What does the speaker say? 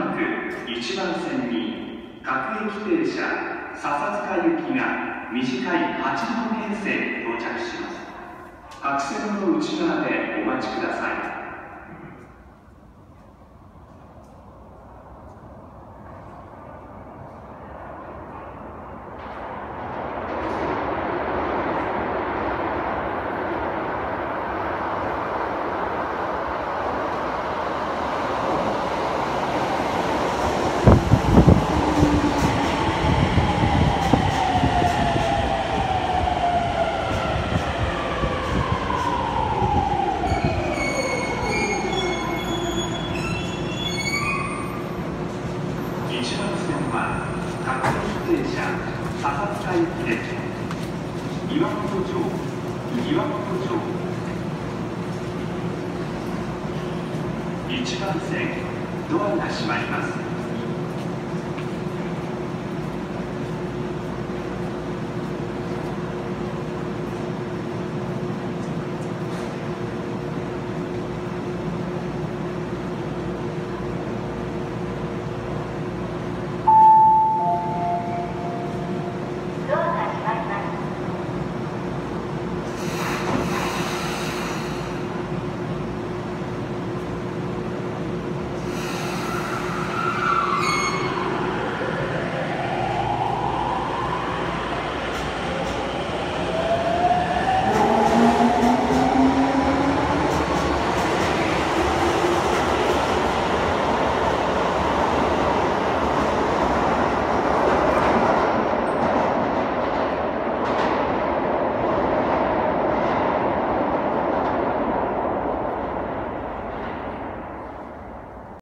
1番線に各駅停車笹塚行きが短い8番編成到着します。白線の内側でお待ちください。1番線は各駅停車笹塚行きです岩本町岩本町1番線ドアが閉まります